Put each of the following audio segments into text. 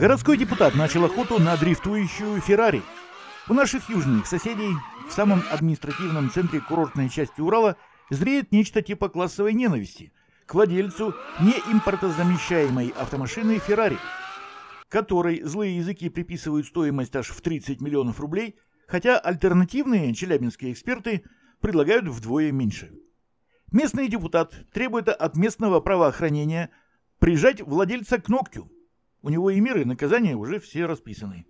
Городской депутат начал охоту на дрифтующую Феррари. У наших южных соседей в самом административном центре курортной части Урала зреет нечто типа классовой ненависти к владельцу неимпортозамещаемой автомашины Феррари, которой злые языки приписывают стоимость аж в 30 миллионов рублей, хотя альтернативные челябинские эксперты предлагают вдвое меньше. Местный депутат требует от местного правоохранения прижать владельца к ногтю. У него и меры наказания уже все расписаны.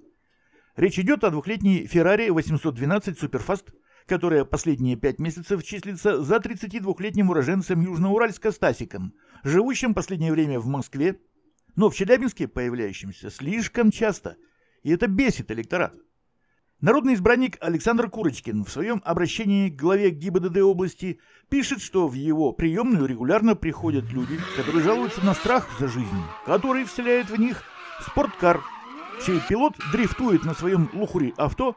Речь идет о двухлетней Ferrari 812 Superfast, которая последние пять месяцев числится за 32-летним уроженцем Южноуральска Стасиком, живущим последнее время в Москве, но в Челябинске появляющимся слишком часто, и это бесит электорат. Народный избранник Александр Курочкин в своем обращении к главе ГИБДД области пишет, что в его приемную регулярно приходят люди, которые жалуются на страх за жизнь, который вселяет в них спорткар, чей пилот дрифтует на своем лухуре авто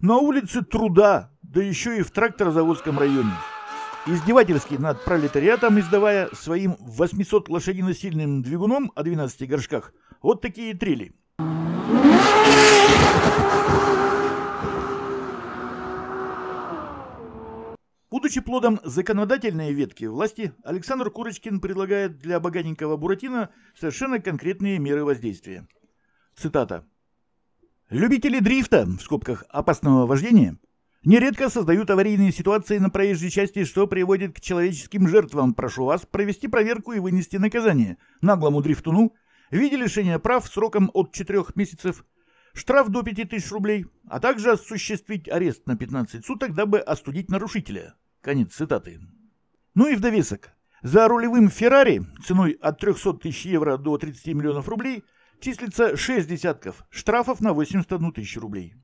на улице Труда, да еще и в тракторозаводском районе. Издевательски над пролетариатом, издавая своим 800 лошадино-сильным двигуном о 12 горшках вот такие трели. Будучи плодом законодательной ветки власти, Александр Курочкин предлагает для богатенького Буратино совершенно конкретные меры воздействия. Цитата. «Любители дрифта, в скобках опасного вождения, нередко создают аварийные ситуации на проезжей части, что приводит к человеческим жертвам. Прошу вас провести проверку и вынести наказание наглому дрифтуну в виде лишения прав сроком от 4 месяцев, штраф до 5000 рублей, а также осуществить арест на 15 суток, дабы остудить нарушителя. Конец цитаты. Ну и в довесок. За рулевым Феррари ценой от 300 тысяч евро до 30 миллионов рублей числится 6 десятков штрафов на 81 тысячу рублей.